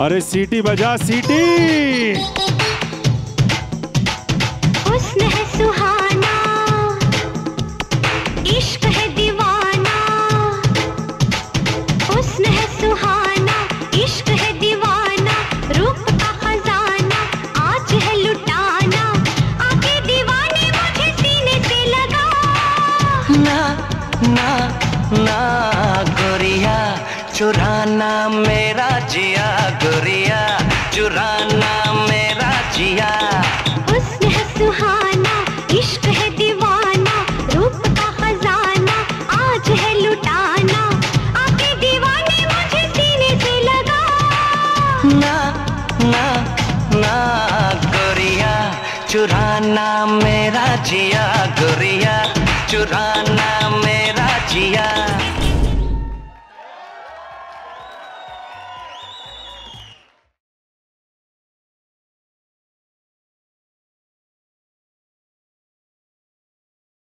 अरे सीटी बजा सीटी। चुराना मेरा जिया गोरिया। चुराना मेरा जिया। हुस्न है सुहाना इश्क है दीवाना रूप का खजाना आज है लुटाना। आके दीवाने मुझे सीने से लगा। ना ना ना गोरिया। चुराना मेरा जिया गुरिया। चुराना